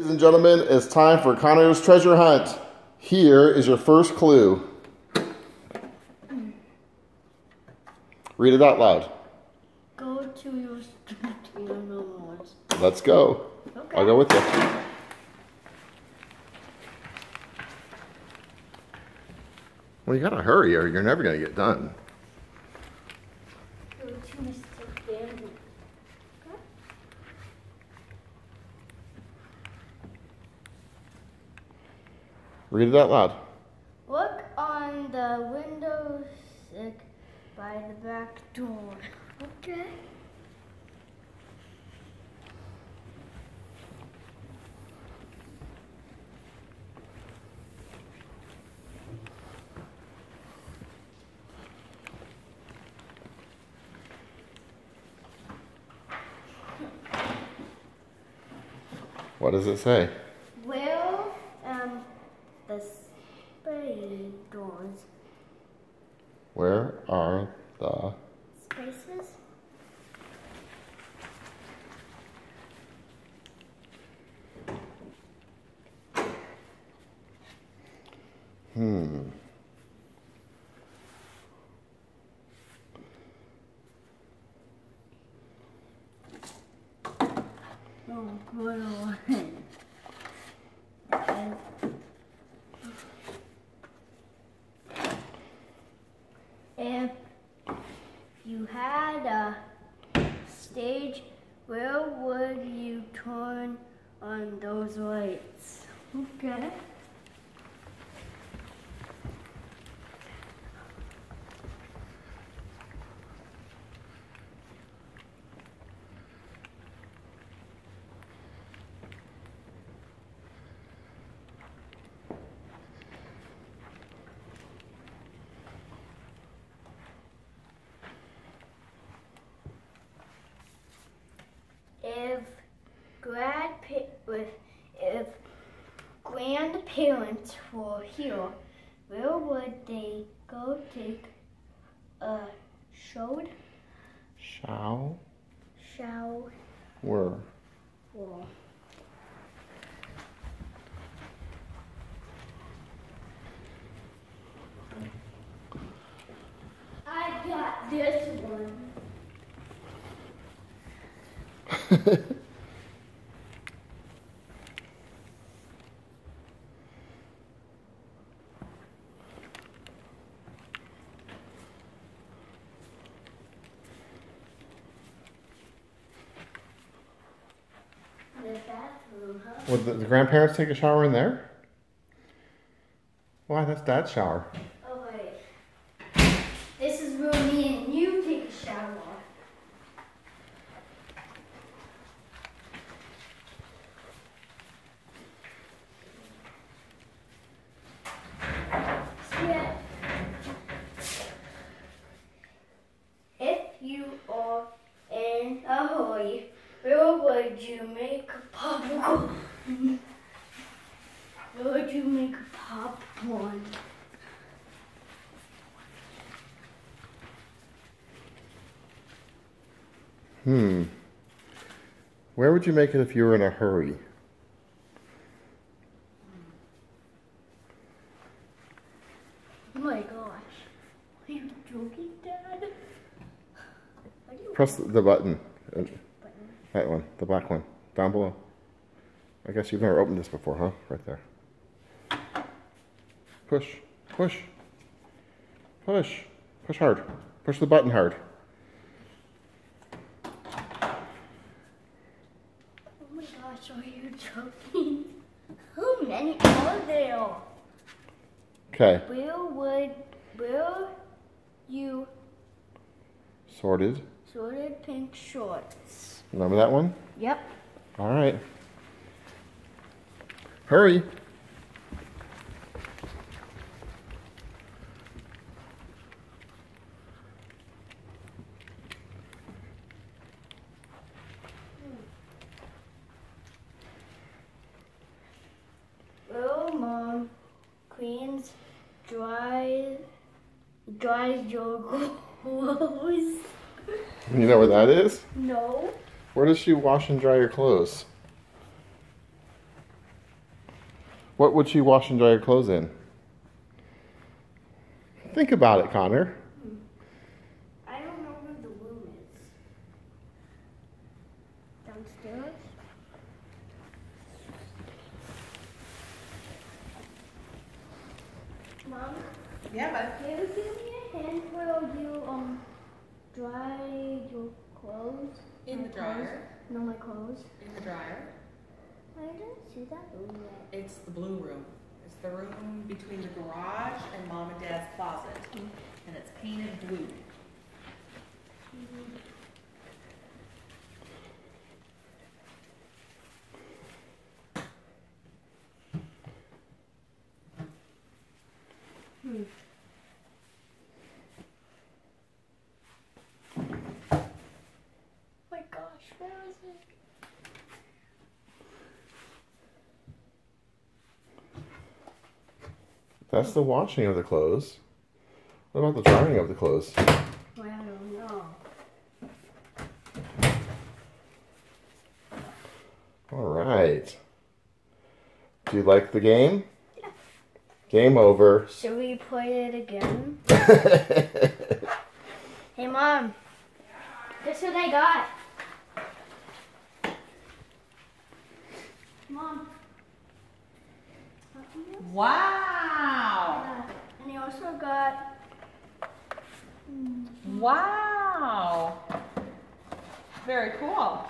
Ladies and gentlemen, it's time for Connor's treasure hunt. Here is your first clue. Read it out loud. Go to your studio notes. Let's go. Okay. I'll go with you. Well, you gotta hurry or you're never gonna get done. Go to Mr. Dandy. Okay. Read it out loud. Look on the window sick by the back door. Okay. What does it say? The spray doors Where are the spaces. hmm? Oh, good one. And If you had a stage, where would you turn on those lights? Okay. if grad with if were here, where would they go take a shower? Shall Shower. were Or I got this one. The bathroom, huh? Would the, the grandparents take a shower in there? Why? That's dad's shower. Oh wait. This is where me and you take a shower. You are in a hurry, where would you make popcorn? Where would you make popcorn? Hmm. Where would you make it if you were in a hurry? Oh my gosh. Are you joking, Dad? You Press the button. Uh, button? That one, the black one, down below. I guess you've never opened this before, huh? Right there. Push, push, push, push hard. Push the button hard. Oh my gosh, are you joking? How many are there? Okay, Where would where you sorted. sorted pink shorts? Remember that one? Yep. All right. Hurry. Well, mom, Queens dry dry your clothes. You know where that is? No. Where does she wash and dry your clothes? What would she wash and dry her clothes in? Think about it, Connor. I don't know where the room is. Downstairs? Mom, Yeah, but can you give me a hand while you um dry your clothes? in My the dryer. clothes? No, my clothes. In the dryer. I didn't see that room yet. It's the blue room. It's the room between the garage and mom and dad's closet. And it's painted blue. Hmm. my gosh, where is it? That's the washing of the clothes. What about the drying of the clothes? I don't know. All right. Do you like the game? Yes. Game over. Should we play it again? Hey, Mom. Guess what I got? Mom. Wow! Also got. Hmm. Wow! Very cool.